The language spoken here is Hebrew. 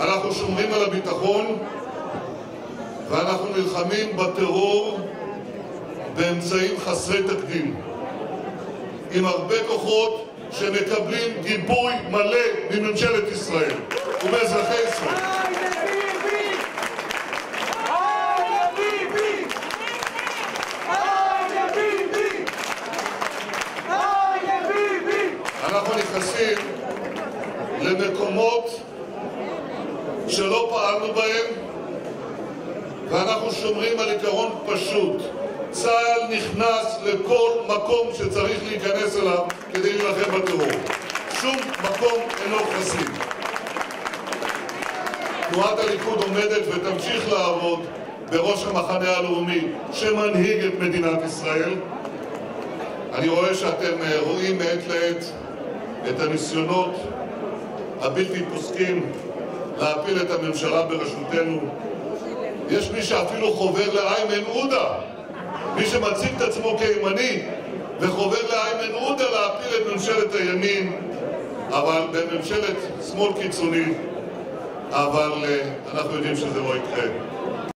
אנחנו שומרים על הביטחון ואנחנו נלחמים בטרור באמצעים חסרי תקדים, עם הרבה כוחות שמקבלים גיבוי מלא מממשלת ישראל ומאזרחי ישראל. אנחנו נכנסים למקומות שלא פעלנו בהם ואנחנו שומרים על עיקרון פשוט צה"ל נכנס לכל מקום שצריך להיכנס אליו כדי להילחם בטרור. שום מקום אינו חסין. תנועת הליכוד עומדת ותמשיך לעבוד בראש המחנה הלאומי שמנהיג את מדינת ישראל. אני רואה שאתם רואים מעת לעת את הניסיונות הבלתי פוסקים להפיל את הממשלה בראשותנו. יש מי שאפילו חובר לאיימן עודה, מי שמציג את עצמו כימני וחובר לאיימן עודה להפיל את ממשלת הימין, אבל בממשלת שמאל קיצוני, אבל אנחנו יודעים שזה לא יקרה.